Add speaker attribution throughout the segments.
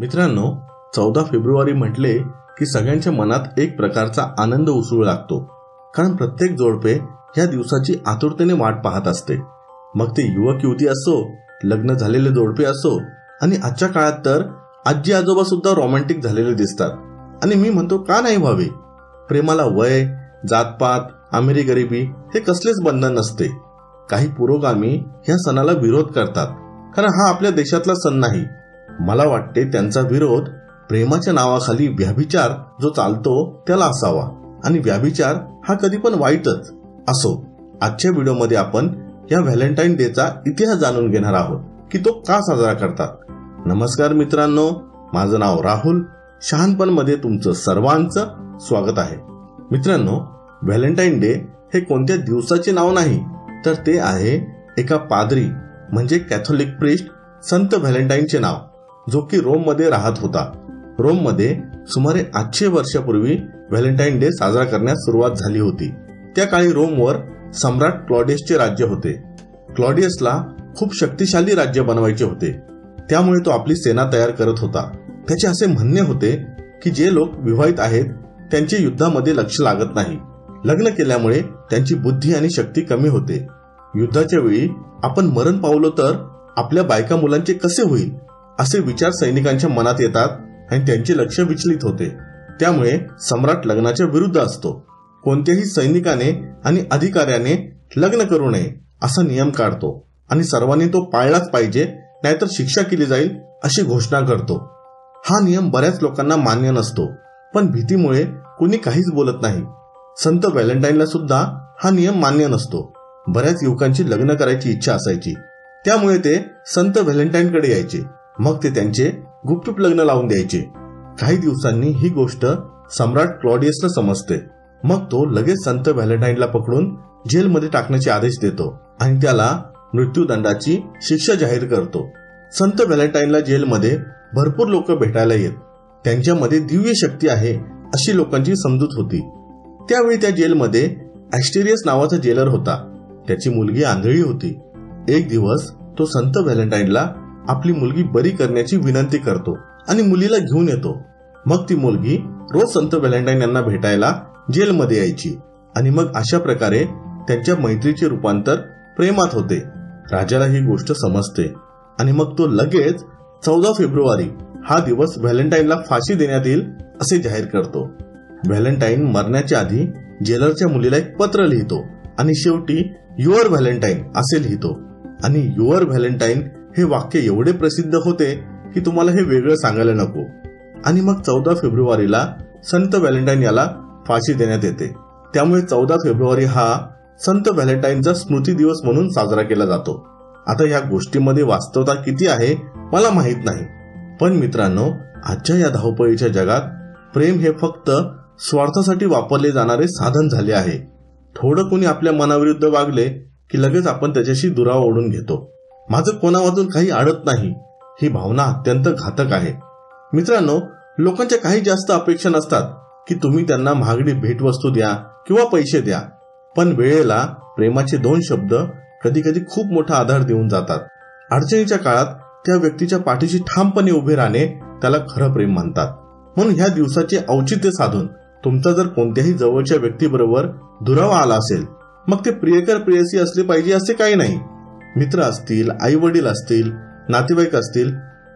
Speaker 1: मित्रांनो चौदा फेब्रुवारी म्हटले की सगळ्यांच्या मनात एक प्रकारचा आनंद उसळू लागतो. कारण प्रत्येक जोडपे ह्या दिवसाची आतुरतेने वाट पाहत असते. मग ते युवक युवती असो लग्न झालेले जोडपे असो आणि आजच्या काळात तर आजी आजोबा सुद्धा रोमॅन्टिक झालेले दिसतात. आणि मी म्हणतो का नाही व्हावे? प्रेमाला वय जातपात अमेरी गरिबी हे कसलेच बंधन नसते. काही पुरोगामी ह्या सणाला विरोध करतात. कारण हा आपल्या देशातला सण नाही. मला वाटते त्यांचा विरोध प्रेमाच्या नावाखाली व्याभिचार जो चालतो त्याला असावा. आणि व्याभिचार हा कधी पण वाईटच असो. आजच्या व्हिडिओमध्ये आपण या व्हॅलेंटाईन डेचा इतिहास जाणून घेणार आहोत की तो का साजरा करतात. नमस्कार मित्रांनो माझं नाव राहुल. शहानपणमध्ये तुमचं सर्वांचं स्वागत आहे. मित्रांनो व्हॅलेंटाईन डे हे कोणत्या दिवसाचे नाव नाही तर ते आहे एका पादरी म्हणजे कॅथोलिक प्रिस्ट संत व्हॅलेंटाईनचे नाव. जो की रोममध्ये राहत होता. रोममध्ये सुमारे आठशे वर्षापूर्वी व्हॅलेंटाईन डे साजरा करण्यास सुरुवात झाली होती. त्या काळी रोमवर सम्राट क्लॉडियसचे राज्य होते. क्लॉडियसला खूप शक्तिशाली राज्य बनवायचे होते. त्यामुळे तो आपली सेना तयार करत होता. त्याचे असे म्हणणे होते की जे लोक विवाहित आहेत त्यांचे युद्धामध्ये लक्ष लागत नाही. लग्न केल्यामुळे त्यांची बुद्धी आणि शक्ती कमी होते. युद्धाच्या वेळी आपण मरण पावलो तर आपल्या बायका मुलांचे कसे होईल? असे विचार सैनिकांच्या मनात येतात आणि त्यांचे लक्ष विचलित होते. त्यामुळे सम्राट लग्नाच्या विरुद्ध असतो. कोणत्याही सैनिकाने आणि अधिकाऱ्याने लग्न करू नये असा नियम काढतो आणि सर्वांनी तो पाळलाच पाहिजे नाहीतर शिक्षा केली जाईल अशी घोषणा करतो. हा नियम बऱ्याच लोकांना मान्य नसतो पण भीतीमुळे कुणी काहीच बोलत नाही. संत व्हॅलेंटाईनला सुद्धा हा नियम मान्य नसतो. बऱ्याच युवकांची लग्न करायची इच्छा असायची. त्यामुळे ते संत व्हॅलेंटाईनकडे यायचे. मग ते त्यांचे गुपचूप लग्न लावून द्यायचे. काही दिवसांनी ही गोष्ट सम्राट क्लॉडियसला समजते. मग तो लगेच संत व्हॅलेंटाईनला पकडून जेलमध्ये टाकण्याचे आदेश देतो आणि त्याला मृत्यूदंडाची शिक्षा जाहीर करतो. संत व्हॅलेंटाईनला जेलमध्ये भरपूर लोक भेटायला येत. त्यांच्यामध्ये दिव्य शक्ती आहे अशी लोकांची समजूत होती. त्यावेळी त्या जेलमध्ये ऍस्टेरियस नावाचा जेलर होता. त्याची मुलगी आंधळी होती. एक दिवस तो संत व्हॅलेंटाईनला आपली मुलगी बरी करण्याची विनंती करतो आणि मुलीला घेऊन येतो. मग ती मुलगी रोज संत व्हॅलेंटाईन यांना भेटायला जेलमध्ये यायची आणि मग अशा प्रकारे त्यांच्या मैत्रीचे रूपांतर प्रेमात होते. राजाला ही गोष्ट समजते आणि मग तो लगेच चौदा फेब्रुवारी हा दिवस व्हॅलेंटाईनला फाशी देण्यात येईल असे जाहीर करतो. व्हॅलेंटाईन मरण्याच्या आधी जेलरच्या मुलीला एक पत्र लिहितो आणि शेवटी युअर व्हॅलेंटाईन असे लिहितो आणि युअर व्हॅलेंटाईन हे वाक्य एवढे प्रसिद्ध होते की तुम्हाला हे वेगळं सांगायला नको. आणि मग चौदा फेब्रुवारीला संत व्हॅलेंटाईन याला फाशी देण्यात येते. त्यामुळे चौदा फेब्रुवारी हा संत व्हॅलेंटाईनचा स्मृती दिवस म्हणून साजरा केला जातो. आता या गोष्टीमध्ये वास्तवता किती आहे मला माहीत नाही. पण मित्रांनो आजच्या या धावपळीच्या जगात प्रेम हे फक्त स्वार्थासाठी वापरले जाणारे साधन झाले आहे. थोडं कोणी आपल्या मनाविरुद्ध वागले की लगेच आपण त्याच्याशी दुरावा ओढून घेतो. माझं कोणामधून काही अडत नाही. ही भावना अत्यंत घातक आहे. मित्रांनो लोकांच्या काही जास्त अपेक्षा नसतात की तुम्ही त्यांना महागडी भेटवस्तू द्या किंवा पैसे द्या. पण वेळेला प्रेमाचे दोन शब्द कधी कधी खूप मोठा आधार देऊन जातात. अडचणीच्या काळात त्या व्यक्तीच्या पाठीशी ठामपणे उभे राहणे त्याला खरं प्रेम म्हणतात. म्हणून ह्या दिवसाचे औचित्य साधून तुमचा जर कोणत्याही जवळच्या व्यक्तीबरोबर दुरावा आला असेल मग ते प्रियकर प्रेयसी असले पाहिजे असे काही नाही. मित्र असतील आई वडील असतील नातेवाईक असतील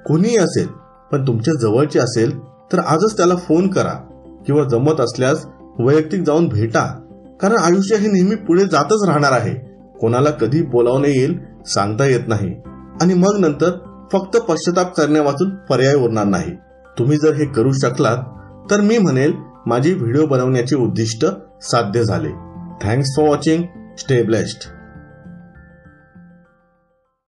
Speaker 1: कोणीही असेल पण तुमच्या जवळचे असेल तर आजच त्याला फोन करा किंवा जमत असल्यास वैयक्तिक जाऊन भेटा. कारण आयुष्य हे नेहमी पुढे जातच राहणार आहे. कोणाला कधी बोलावणे येईल सांगता येत नाही. आणि मग नंतर फक्त पश्चाताप करण्यावाचून पर्याय उरणार नाही. तुम्ही जर हे करू शकलात तर मी म्हणेल माझी व्हिडिओ बनवण्याचे उद्दिष्ट साध्य झाले. Thanks for watching stay blessed